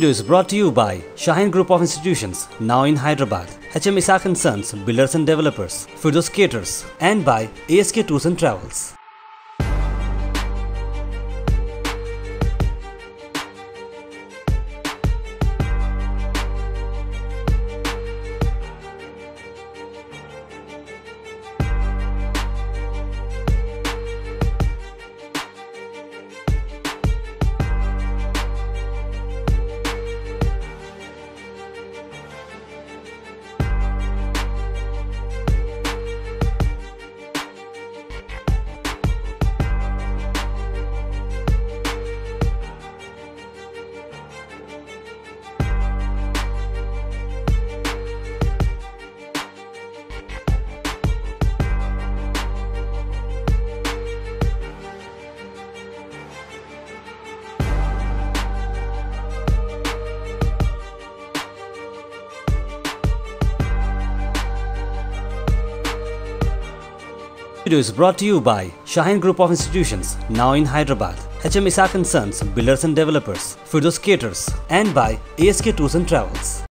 Video is brought to you by Shaheen Group of Institutions, now in Hyderabad, HM Isaac Sons, Builders and Developers, Firdos Caters, and by ASK Tours and Travels. This video is brought to you by Shaheen Group of Institutions, now in Hyderabad, HM Isaac Sons, Builders and Developers, Firdos Caters, and by ASK Tours and Travels.